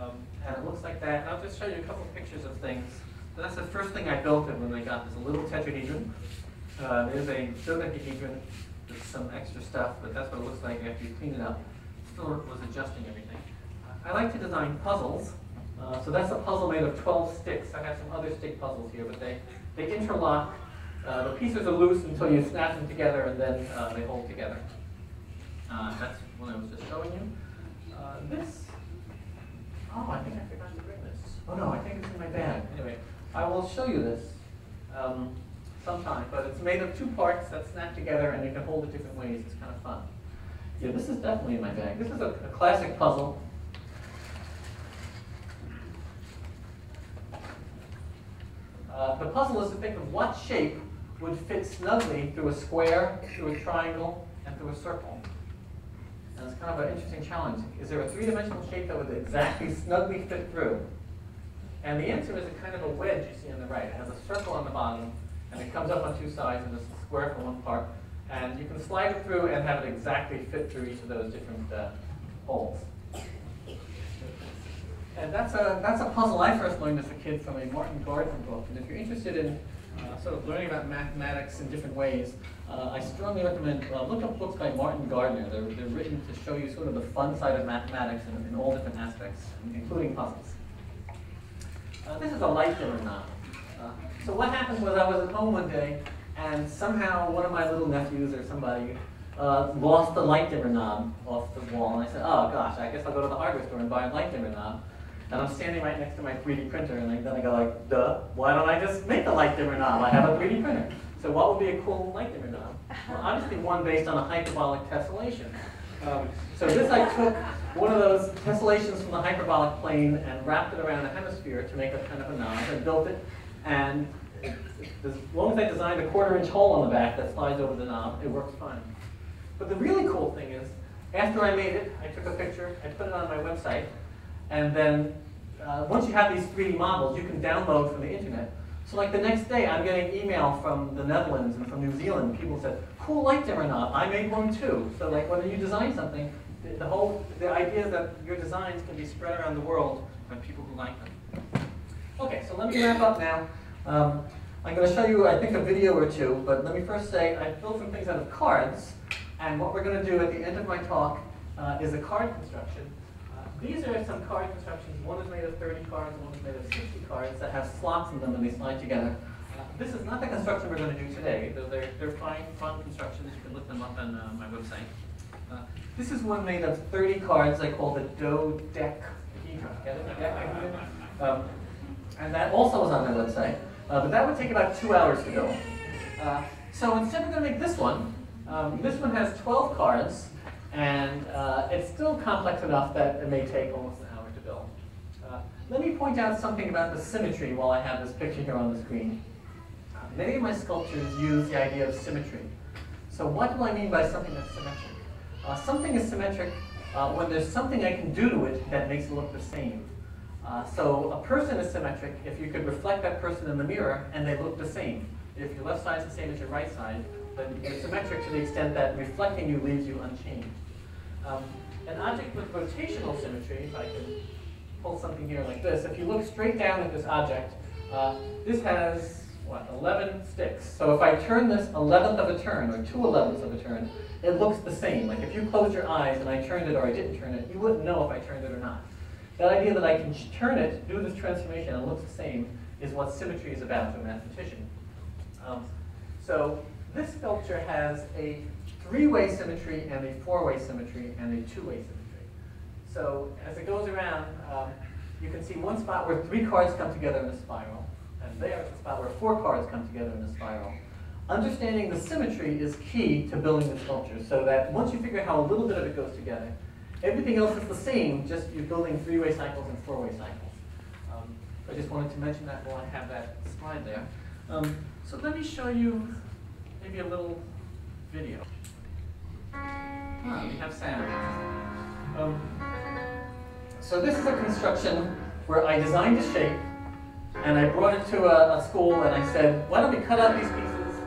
Speaker 2: Um, and it looks like that. And I'll just show you a couple pictures of things. So that's the first thing I built it when I got this, little tetrahedron. Uh, there's a dodecahedron with some extra stuff, but that's what it looks like after you clean it up. Still was adjusting everything. I like to design puzzles. Uh, so that's a puzzle made of 12 sticks. I have some other stick puzzles here, but they, they interlock. Uh, the pieces are loose until you snap them together and then uh, they hold together. Uh, that's what I was just showing you. Uh, this, oh, I think I forgot to bring this. Oh no, I think it's in my bag. Anyway, I will show you this um, sometime, but it's made of two parts that snap together and you can hold it different ways. It's kind of fun. Yeah, this is definitely in my bag. This is a, a classic puzzle. Uh, the puzzle is to think of what shape would fit snugly through a square, through a triangle, and through a circle. And it's kind of an interesting challenge. Is there a three-dimensional shape that would exactly snugly fit through? And the answer is a kind of a wedge you see on the right. It has a circle on the bottom, and it comes up on two sides, and it's a square for one part. And you can slide it through and have it exactly fit through each of those different uh, holes. And that's a, that's a puzzle I first learned as a kid from a Martin Gardner book. And if you're interested in uh, sort of learning about mathematics in different ways, uh, I strongly recommend uh, look up books by Martin Gardner. They're, they're written to show you sort of the fun side of mathematics in, in all different aspects, including puzzles. Uh, this is a light dimmer knob. Uh, so what happened was I was at home one day, and somehow one of my little nephews or somebody uh, lost the light dimmer knob off the wall. And I said, oh gosh, I guess I'll go to the hardware store and buy a light dimmer knob. And I'm standing right next to my 3D printer, and then I go like, duh, why don't I just make a light dimmer knob? I have a 3D printer. So what would be a cool light dimmer knob? Well, obviously one based on a hyperbolic tessellation. Um, so this I took one of those tessellations from the hyperbolic plane and wrapped it around a hemisphere to make a kind of a knob and built it. And as long as I designed a quarter inch hole on the back that slides over the knob, it works fine. But the really cool thing is, after I made it, I took a picture, I put it on my website, and then uh, once you have these 3D models, you can download from the internet. So like the next day, I'm getting email from the Netherlands and from New Zealand. People said, cool like them or not, I made one too. So like when you design something, the, the whole, the idea that your designs can be spread around the world by people who like them. Okay, so let me wrap up now. Um, I'm going to show you, I think, a video or two, but let me first say I built some things out of cards, and what we're going to do at the end of my talk uh, is a card construction. Uh, these are some card constructions. One is made of 30 cards, one is made of 60 cards that have slots in them and they slide together. This is not the construction we're going to do today. They're, they're, they're fine, fun constructions. You can look them up on uh, my website. Uh, this is one made of 30 cards I call the dodecahedron. Get it? Um, and that also is on my website. Uh, but that would take about two hours to build. Uh, so instead we're going to make this one. Um, this one has 12 cards, and uh, it's still complex enough that it may take almost an hour to build. Uh, let me point out something about the symmetry while I have this picture here on the screen. Uh, many of my sculptures use the idea of symmetry. So what do I mean by something that's symmetric? Uh, something is symmetric when there's something I can do to it that makes it look the same. Uh, so a person is symmetric if you could reflect that person in the mirror and they look the same. If your left side is the same as your right side, then you're symmetric to the extent that reflecting you leaves you unchanged. Um, an object with rotational symmetry, if I can pull something here like this, if you look straight down at this object, uh, this has, what, 11 sticks. So if I turn this 11th of a turn, or 2 elevenths of a turn, it looks the same. Like if you closed your eyes and I turned it or I didn't turn it, you wouldn't know if I turned it or not. That idea that I can turn it, do this transformation, and it looks the same, is what symmetry is about to a mathematician. Um, so this sculpture has a three-way symmetry and a four-way symmetry and a two-way symmetry. So as it goes around, um, you can see one spot where three cards come together in a spiral, and there is the spot where four cards come together in a spiral. Understanding the symmetry is key to building the sculpture, so that once you figure out how a little bit of it goes together, Everything else is the same, just you're building three-way cycles and four-way cycles. Um, I just wanted to mention that while I have that slide there. Um, so let me show you maybe a little video. Ah, we have sound. Um, so this is a construction where I designed a shape and I brought it to a, a school and I said, why don't we cut out these pieces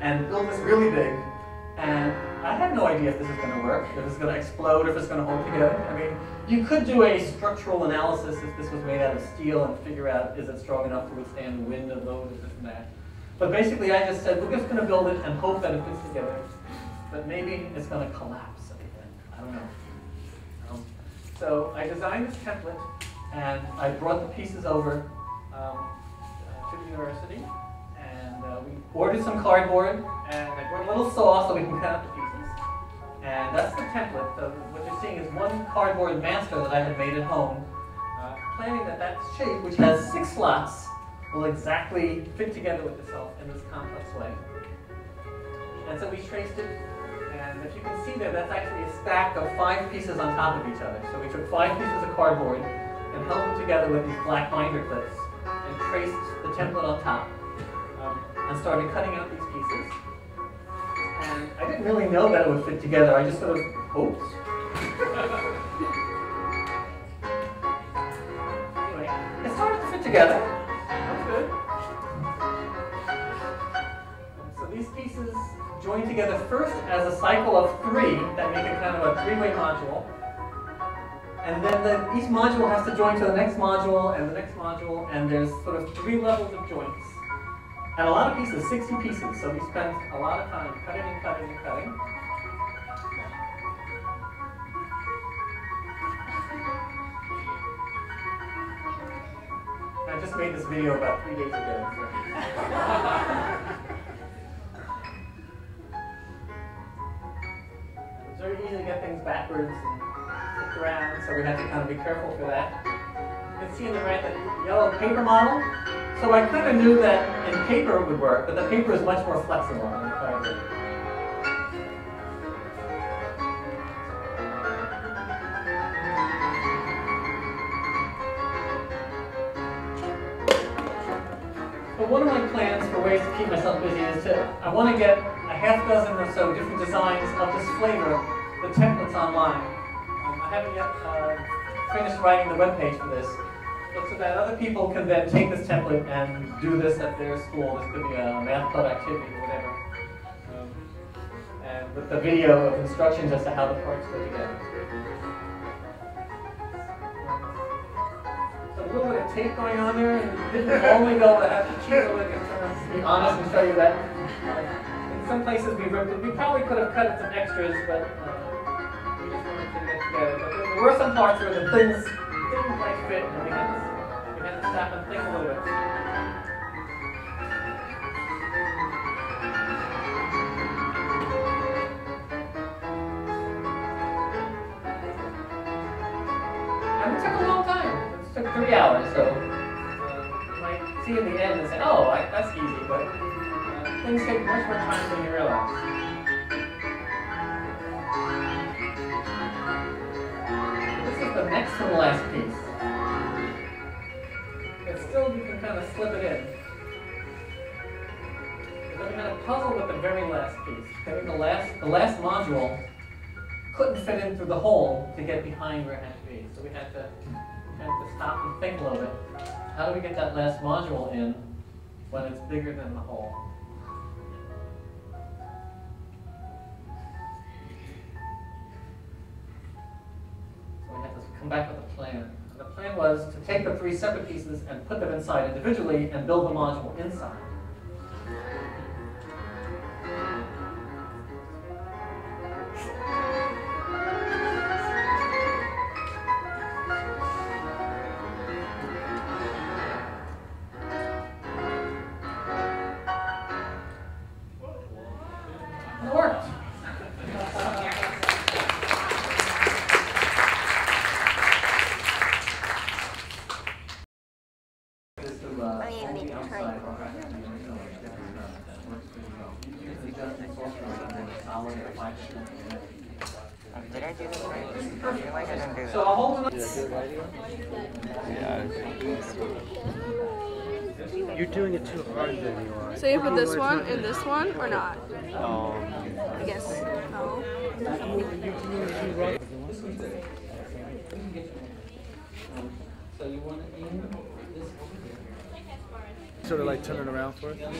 Speaker 2: and build this really big and I had no idea if this is going to work, if it's going to explode, if it's going to hold together. I mean, you could do a structural analysis if this was made out of steel and figure out is it strong enough to withstand wind and load and this and that. But basically, I just said, we're just going to build it and hope that it fits together. But maybe it's going to collapse at the end. I don't know. So I designed this template, and I brought the pieces over um, uh, to the university. And uh, we ordered some cardboard, and I brought a little saw so we can cut out the pieces. And that's the template. So what you're seeing is one cardboard master that I had made at home, uh, planning that that shape, which has six slots, will exactly fit together with itself in this complex way. And so we traced it, and if you can see there, that's actually a stack of five pieces on top of each other. So we took five pieces of cardboard and held them together with these black binder clips traced the template on top um, and started cutting out these pieces. And I didn't really know that it would fit together. I just sort of hoped. anyway, it started to fit together. That's good. So these pieces join together first as a cycle of three that make a kind of a three-way module. And then the, each module has to join to the next module and the next module, and there's sort of three levels of joints. And a lot of pieces, 60 pieces, so we spent a lot of time cutting and cutting and cutting. I just made this video about three days ago. So. It's very easy to get things backwards flipped around, so we have to kind of be careful for that. You can see in the right that yellow paper model. So I kind of knew that in paper it would work, but the paper is much more flexible than. But one of my plans for ways to keep myself busy is to, I want to get a half dozen or so different designs of this flavor, the templates online. Um, haven't yet uh, finished writing the webpage for this, but so that other people can then take this template and do this at their school. This could be a math club activity or whatever. Um, and with the video of instructions as to how the parts go together. So a little bit of tape going on there, and it didn't only go, I have to cheat a little bit, to be honest and show you that. uh, In some places we ripped it, we probably could have cut it some extras, but uh, together. There- were some parts where the things didn't quite fit, and we had to, we had to stop and think a little bit. And it took a long time. It took three hours, so uh, you might see in the end and say, oh, I, that's easy, but uh, things take much more time than you realize. The next to the last piece. But still, you can kind of slip it in. But we had a puzzle with the very last piece. Getting the last, the last module couldn't fit in through the hole to get behind where it had to be. So we had to, had to stop and think a little bit. How do we get that last module in when it's bigger than the hole? Come back with a plan. And the plan was to take the three separate pieces and put them inside individually and build the module inside.
Speaker 3: Like
Speaker 4: it